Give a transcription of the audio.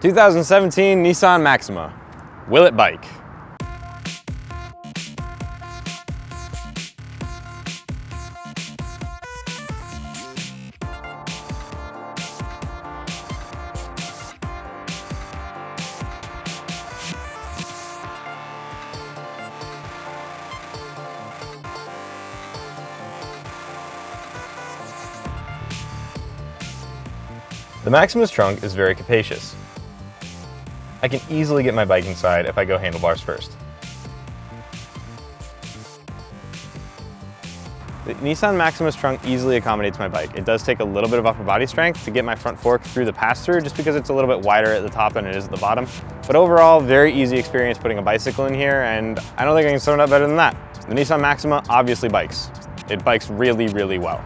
2017 Nissan Maxima. Will it bike? The Maxima's trunk is very capacious. I can easily get my bike inside if I go handlebars first. The Nissan Maxima's trunk easily accommodates my bike. It does take a little bit of upper body strength to get my front fork through the pass-through just because it's a little bit wider at the top than it is at the bottom. But overall, very easy experience putting a bicycle in here and I don't think I can sum it up better than that. The Nissan Maxima obviously bikes. It bikes really, really well.